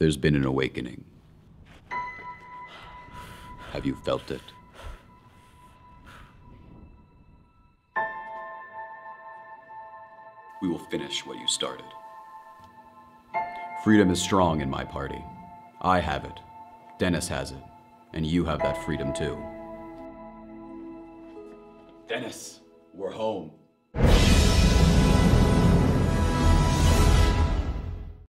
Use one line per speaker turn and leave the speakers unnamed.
There's been an awakening. Have you felt it? We will finish what you started. Freedom is strong in my party. I have it. Dennis has it. And you have that freedom too. Dennis, we're home.